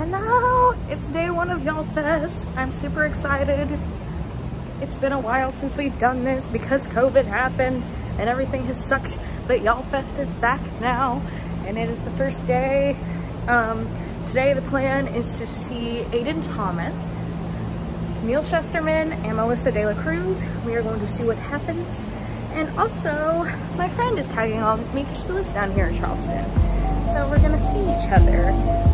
Hello, it's day one of Y'all Fest. I'm super excited. It's been a while since we've done this because COVID happened and everything has sucked, but Y'all Fest is back now and it is the first day. Um, today the plan is to see Aiden Thomas, Neal Shusterman, and Melissa De La Cruz. We are going to see what happens. And also, my friend is tagging along with me because she lives down here in Charleston. So we're gonna see each other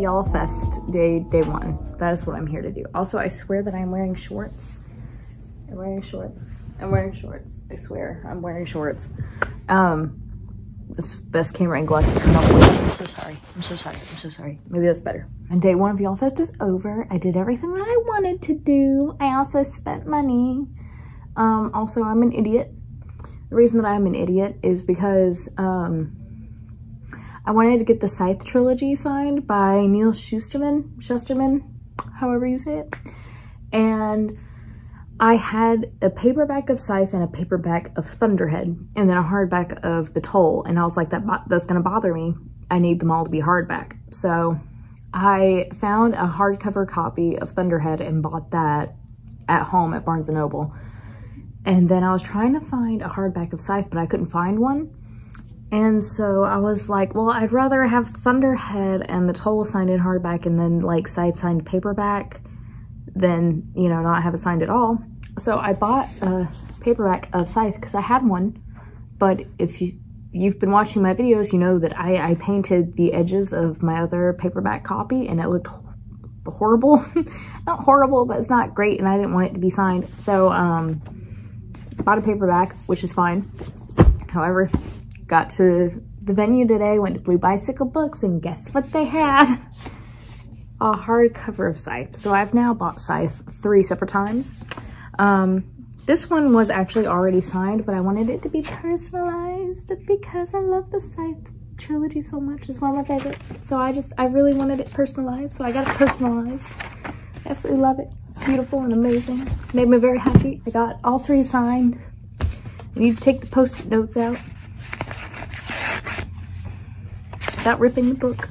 Y'all Fest day day one. That is what I'm here to do. Also, I swear that I'm wearing shorts. I'm wearing shorts. I'm wearing shorts. I swear, I'm wearing shorts. Um, this best camera angle I can come up with. I'm so sorry. I'm so sorry. I'm so sorry. Maybe that's better. And day one of Y'all Fest is over. I did everything that I wanted to do. I also spent money. Um, also, I'm an idiot. The reason that I'm an idiot is because um, I wanted to get the Scythe trilogy signed by Neal Shusterman, Shusterman, however you say it. And I had a paperback of Scythe and a paperback of Thunderhead and then a hardback of The Toll. And I was like, that that's gonna bother me. I need them all to be hardback. So I found a hardcover copy of Thunderhead and bought that at home at Barnes & Noble. And then I was trying to find a hardback of Scythe, but I couldn't find one. And so I was like, well, I'd rather have Thunderhead and the Toll signed in hardback and then like Scythe signed paperback than, you know, not have it signed at all. So I bought a paperback of Scythe because I had one. But if you, you've been watching my videos, you know that I, I painted the edges of my other paperback copy and it looked horrible. not horrible, but it's not great and I didn't want it to be signed. So um, bought a paperback, which is fine. However, Got to the venue today, went to Blue Bicycle Books, and guess what they had? A hardcover of Scythe. So I've now bought Scythe three separate times. Um, this one was actually already signed, but I wanted it to be personalized because I love the Scythe trilogy so much. It's one of my favorites. So I just, I really wanted it personalized, so I got it personalized. I absolutely love it. It's beautiful and amazing. Made me very happy. I got all three signed. I need to take the post-it notes out. Without ripping the book.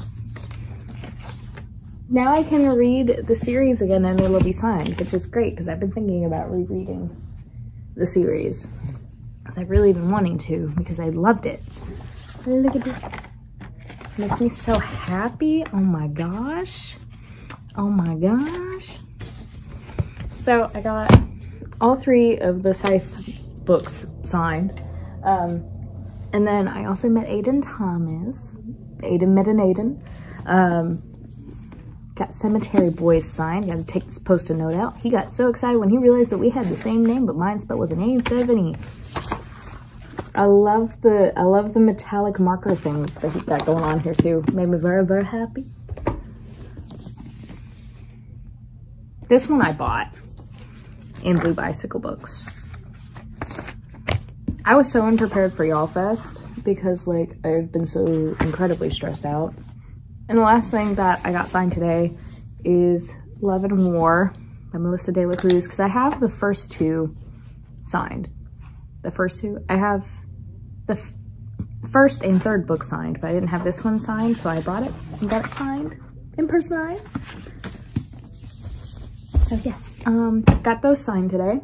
Now I can read the series again and it'll be signed, which is great because I've been thinking about rereading the series. I've really been wanting to because I loved it. Look at this. Makes me so happy. Oh my gosh. Oh my gosh. So I got all three of the Scythe books signed. Um, and then I also met Aiden Thomas. Aiden an Aiden. Um, got Cemetery Boys signed. Got to take this post-it note out. He got so excited when he realized that we had the same name, but mine spelled with an A instead of an E. I love the I love the metallic marker thing that he's got going on here too. Made me very, very happy. This one I bought in Blue Bicycle Books. I was so unprepared for Y'all Fest because like I've been so incredibly stressed out. And the last thing that I got signed today is Love and War by Melissa De La Cruz because I have the first two signed. The first two, I have the first and third book signed, but I didn't have this one signed, so I brought it and got it signed and personalized. So yes, um, got those signed today.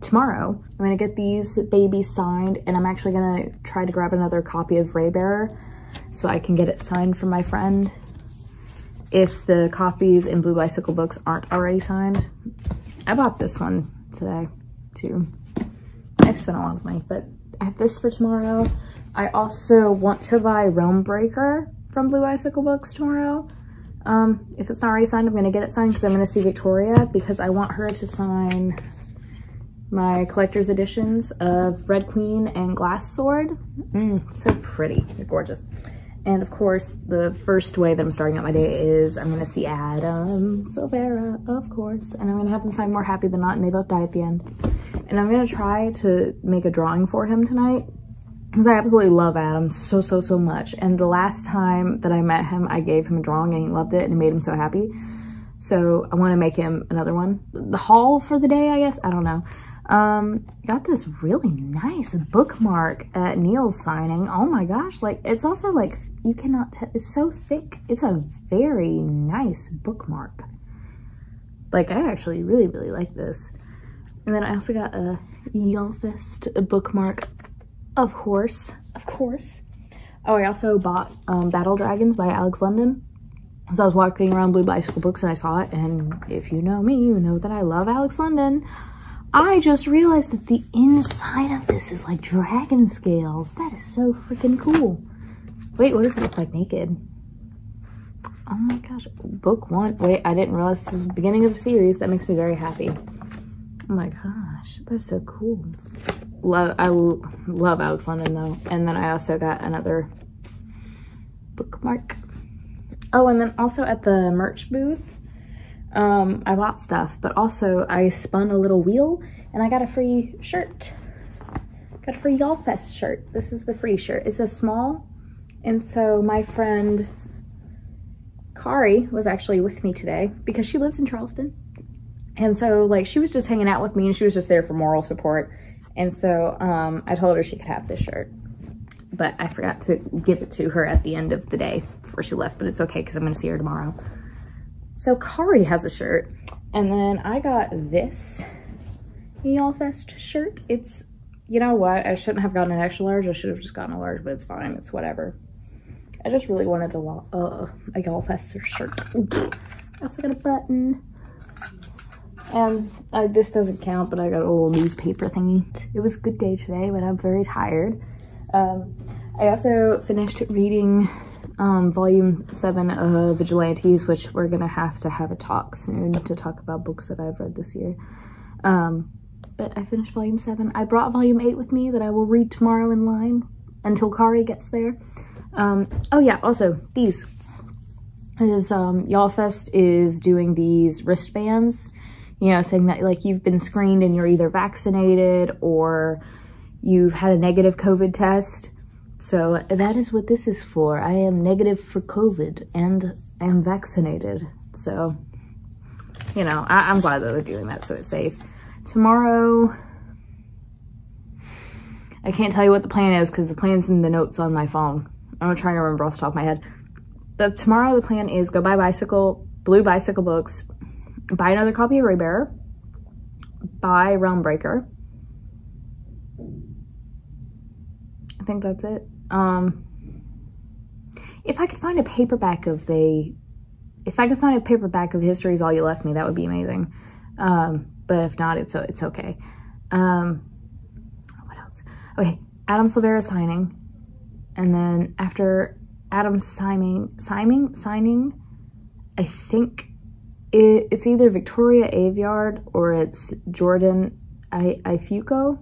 Tomorrow, I'm gonna get these babies signed and I'm actually gonna try to grab another copy of Raybearer so I can get it signed for my friend if the copies in Blue Bicycle books aren't already signed. I bought this one today too. I've spent a lot of money, but I have this for tomorrow. I also want to buy Realm Breaker from Blue Bicycle Books tomorrow. Um, if it's not already signed, I'm going to get it signed because I'm going to see Victoria because I want her to sign my collector's editions of Red Queen and Glass Sword. Mm, so pretty. They're gorgeous. And of course, the first way that I'm starting out my day is I'm gonna see Adam Silvera, of course, and I'm gonna have them sign More Happy Than Not, and they both die at the end. And I'm gonna try to make a drawing for him tonight, because I absolutely love Adam so, so, so much. And the last time that I met him, I gave him a drawing and he loved it and it made him so happy. So I wanna make him another one. The haul for the day, I guess, I don't know. Um, got this really nice bookmark at Neal's signing. Oh my gosh, like it's also like you cannot tell, it's so thick. It's a very nice bookmark. Like, I actually really, really like this. And then I also got a Y'allfest bookmark, of course, of course. Oh, I also bought um, Battle Dragons by Alex London. So I was walking around Blue Bicycle Books and I saw it, and if you know me, you know that I love Alex London. I just realized that the inside of this is like dragon scales. That is so freaking cool. Wait, what does it look like naked? Oh my gosh, book one. Wait, I didn't realize this is the beginning of a series. That makes me very happy. Oh my gosh, that's so cool. Love, I love Alex London though. And then I also got another bookmark. Oh, and then also at the merch booth, um, I bought stuff, but also I spun a little wheel and I got a free shirt. Got a free Y'all Fest shirt. This is the free shirt. It's a small and so my friend Kari was actually with me today because she lives in Charleston. And so like she was just hanging out with me and she was just there for moral support. And so um, I told her she could have this shirt, but I forgot to give it to her at the end of the day before she left, but it's okay because I'm gonna see her tomorrow. So Kari has a shirt and then I got this Y'all Fest shirt. It's, you know what? I shouldn't have gotten an extra large. I should have just gotten a large, but it's fine. It's whatever. I just really wanted a, uh, a Y'all Fest shirt. I also got a button. And uh, this doesn't count, but I got a little newspaper thingy. It was a good day today, but I'm very tired. Um, I also finished reading um, volume seven of Vigilantes, which we're gonna have to have a talk soon to talk about books that I've read this year. Um, but I finished volume seven. I brought volume eight with me that I will read tomorrow in line until Kari gets there. Um, oh yeah, also these is um, Y'all Fest is doing these wristbands, you know, saying that like you've been screened and you're either vaccinated or you've had a negative COVID test. So that is what this is for. I am negative for COVID and I am vaccinated. So, you know, I I'm glad that they're doing that so it's safe. Tomorrow, I can't tell you what the plan is because the plan's in the notes on my phone. I'm trying to remember off the top of my head. The tomorrow the plan is go buy bicycle, blue bicycle books, buy another copy of Raybearer, buy Realm Breaker. I think that's it. Um, if I could find a paperback of they, if I could find a paperback of History is All You Left Me, that would be amazing. Um, but if not, it's it's okay. Um, what else? Okay, Adam Silvera signing. And then after Adam signing, signing, signing, I think it, it's either Victoria Aveyard or it's Jordan I, Ifueko.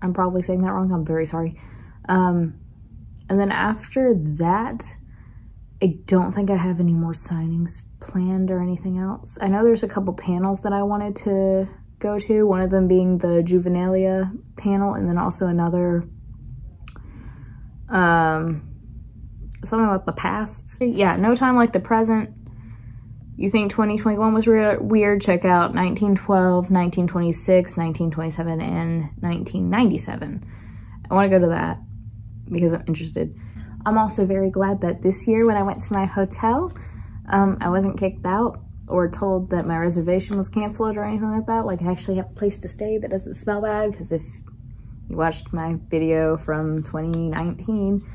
I'm probably saying that wrong. I'm very sorry. Um, and then after that, I don't think I have any more signings planned or anything else. I know there's a couple panels that I wanted to go to, one of them being the Juvenilia panel and then also another, um, something about the past. Yeah, No Time Like the Present. You think 2021 was weird? Check out 1912, 1926, 1927, and 1997. I want to go to that because I'm interested. I'm also very glad that this year when I went to my hotel, um, I wasn't kicked out or told that my reservation was canceled or anything like that. Like I actually have a place to stay that doesn't smell bad because if you watched my video from 2019,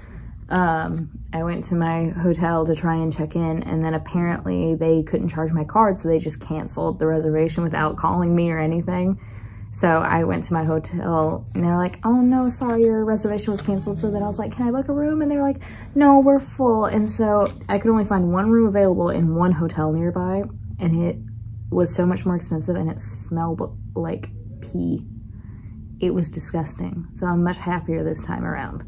um, I went to my hotel to try and check in and then apparently they couldn't charge my card so they just canceled the reservation without calling me or anything. So I went to my hotel and they were like, oh no, sorry, your reservation was canceled. So then I was like, can I book a room? And they were like, no, we're full. And so I could only find one room available in one hotel nearby. And it was so much more expensive and it smelled like pee. It was disgusting. So I'm much happier this time around.